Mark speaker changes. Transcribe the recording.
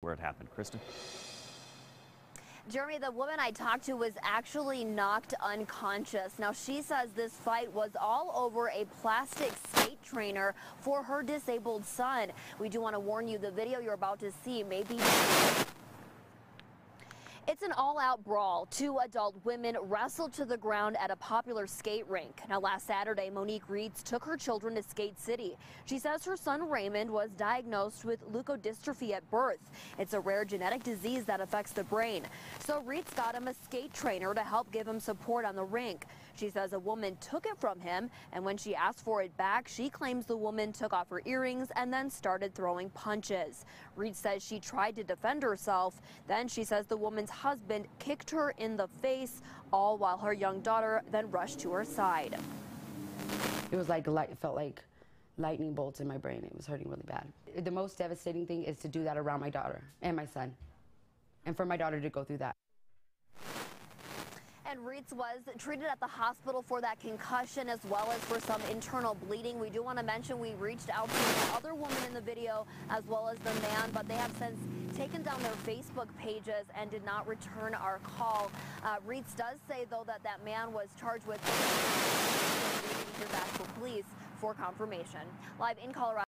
Speaker 1: where it happened. Kristen?
Speaker 2: Jeremy, the woman I talked to was actually knocked unconscious. Now, she says this fight was all over a plastic skate trainer for her disabled son. We do want to warn you, the video you're about to see may be it's an all-out brawl. Two adult women wrestled to the ground at a popular skate rink. Now, last Saturday, Monique Reeds took her children to Skate City. She says her son Raymond was diagnosed with leukodystrophy at birth. It's a rare genetic disease that affects the brain. So Reeds got him a skate trainer to help give him support on the rink. She says a woman took it from him, and when she asked for it back, she claims the woman took off her earrings and then started throwing punches. Reed says she tried to defend herself. Then she says the woman's husband kicked her in the face, all while her young daughter then rushed to her side.
Speaker 3: It was like light, it felt like lightning bolts in my brain. It was hurting really bad. The most devastating thing is to do that around my daughter and my son, and for my daughter to go through that.
Speaker 2: And Reitz was treated at the hospital for that concussion as well as for some internal bleeding. We do want to mention we reached out to the other woman in the video as well as the man, but they have since taken down their Facebook pages and did not return our call. Uh, Reitz does say, though, that that man was charged with police for confirmation. Live in Colorado.